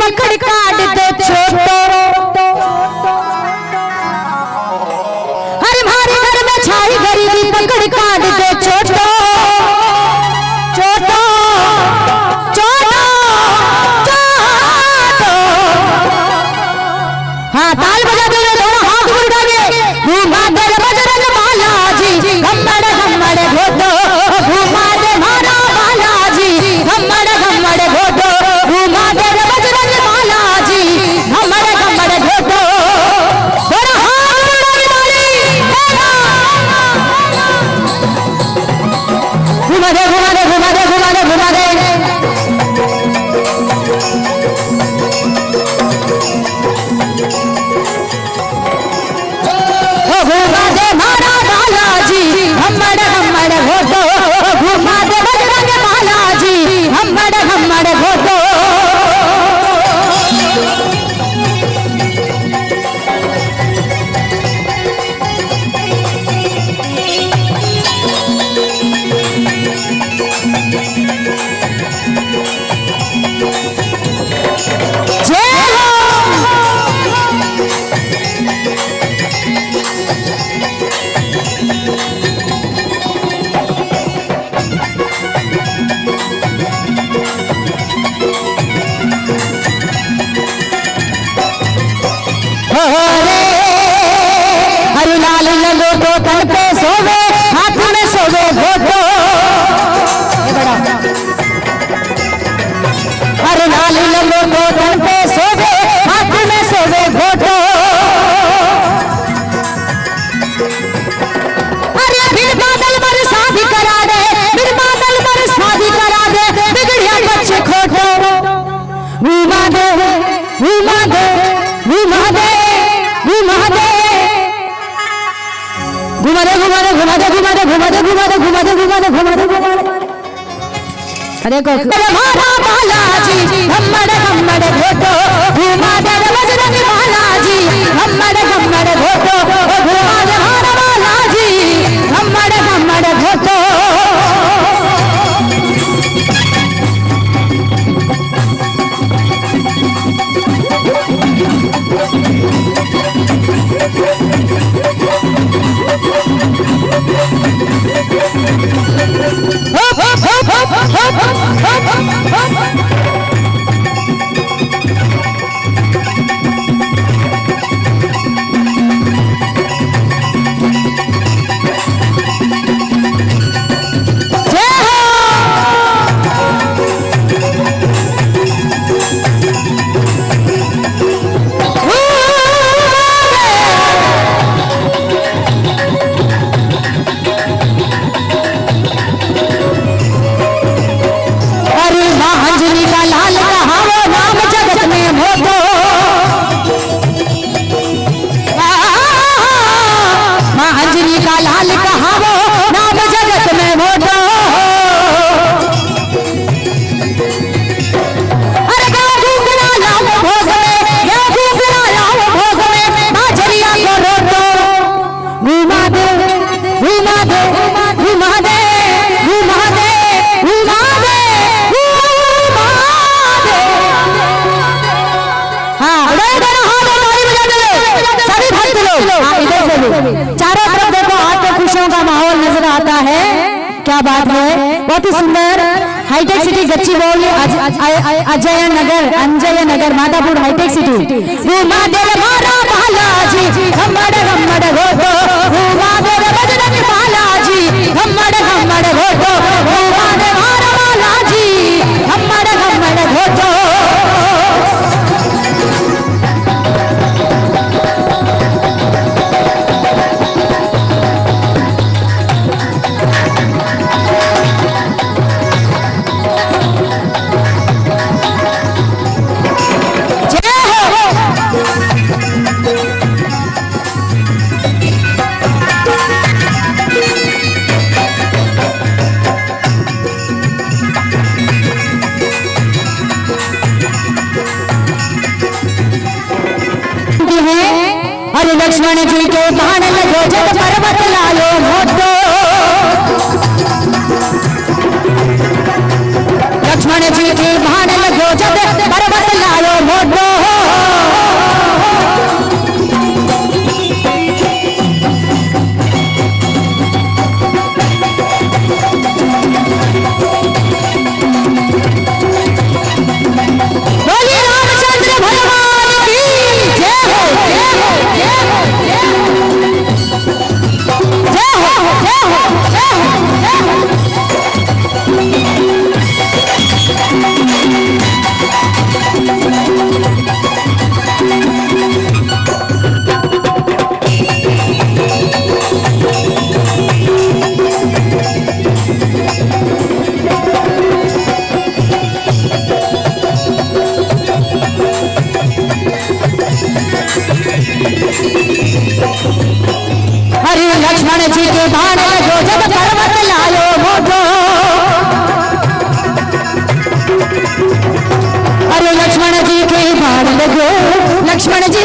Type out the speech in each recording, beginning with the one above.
पकड़ काट दो छोटो Come on, come. भगवान भगवान भगवान अरे को हमारा बालाजी हमड़ हमड़ घोटो। घुमा दे बजरंग बालाजी हमड़ हमड़ घोटो। घुमा दे हमारा बालाजी हमड़ हमड़ घोटो। Thank you. Hop, hop, hop! बहुत ही सुंदर हाईटेक सिटी गच्ची बोल अजय नगर अंजय नगर माधापुर हाईटेक सिटी घुमा हो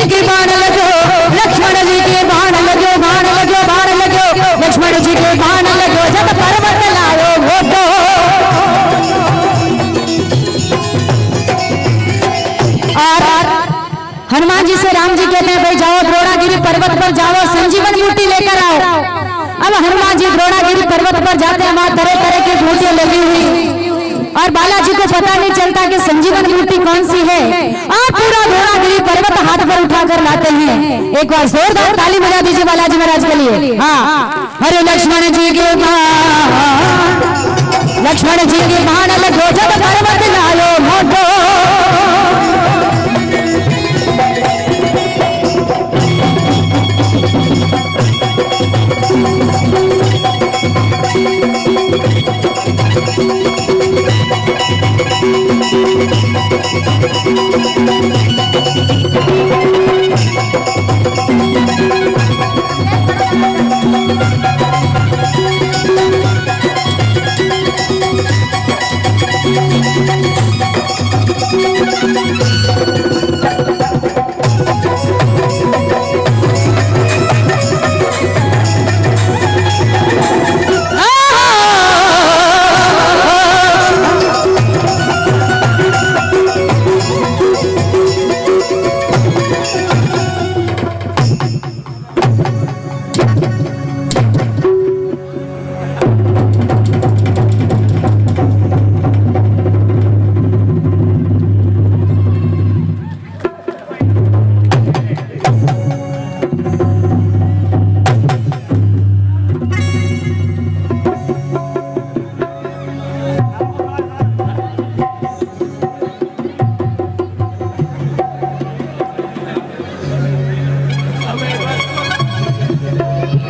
जी के बाण लगो, लक्ष्मण जी के बाण लगो बाण लगो बाण लगो, लक्ष्मण जी के बाण लगो, जब पर्वत लायो मोटो और हनुमान जी से राम जी कहते हैं, भाई जाओ द्रोणागिरी पर्वत पर जाओ, संजीवन मूर्ति लेकर आओ। अब हनुमान जी द्रोणागिरी पर्वत पर जाते हैं, वहाँ तरह तरह की मूर्तियाँ लगी हुई। और बालाजी को पता नहीं चलता कि संजीवन मूर्ति कौन सी है। आप पूरा हाथ पर उठाकर लाते हैं। एक बार जोरदार ताली बजा दीजिए बालाजी महाराज के लिए। हाँ। हरे लक्ष्मण जी के लक्ष्मण जी के बाण लगो जब पर्वत लायो मोटो।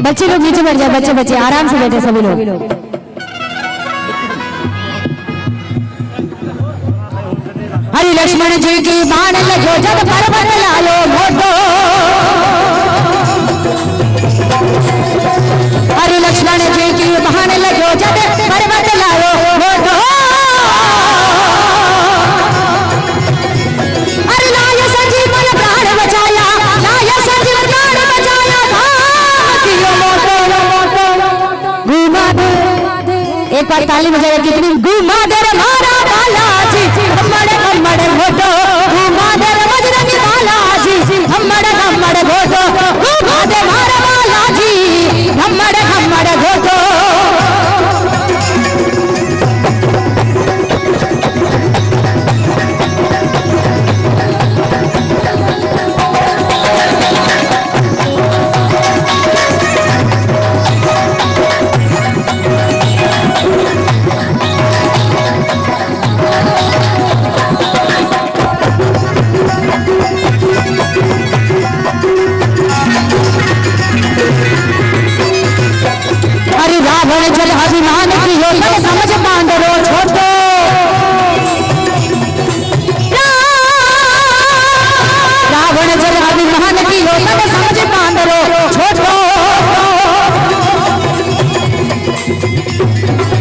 बच्चे लोग नीचे बैठ जाए बच्चे बच्चे आराम से बैठे सभी लोग। हरि लक्ष्मण जी की बाण लगो जब पर्वत लालो मोटो। रावण जल अभिमान की हो तब समझ पांडवो छोटो रावण जल अभिमान की हो तब समझ पांडवो छोटो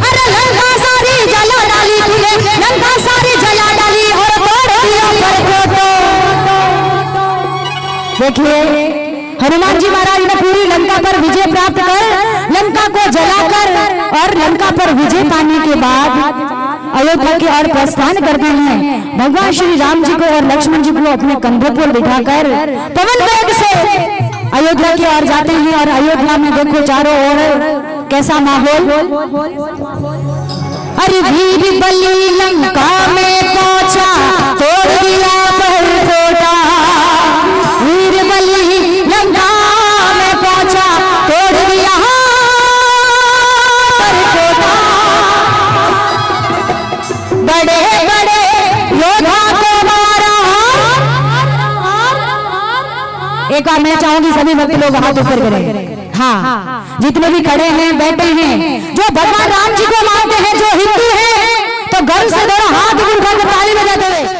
अरे डाली जला हनुमान जी महाराज ने पूरी लंका पर विजय प्राप्त कर, लंका को जलाकर और लंका पर विजय पाने के बाद अयोध्या की ओर प्रस्थान करते हैं। भगवान श्री राम जी को और लक्ष्मण जी को अपने कंधों पर बिठाकर पवन वेग से अयोध्या की ओर जाते हैं और अयोध्या में देखो चारों ओर कैसा माहौल। अरे वीर बलि लंका में पहुँचा, तोड़ दिया बार मैं चाहूँगी सभी भक्त लोग हाथ ऊपर करें। हाँ जितने भी खड़े हैं, बैठे हैं, जो भगवान राम जी को मानते हैं, जो हिंदू हैं तो गर्व से दोनों हाथ ऊपर करके ताली बजाते हुए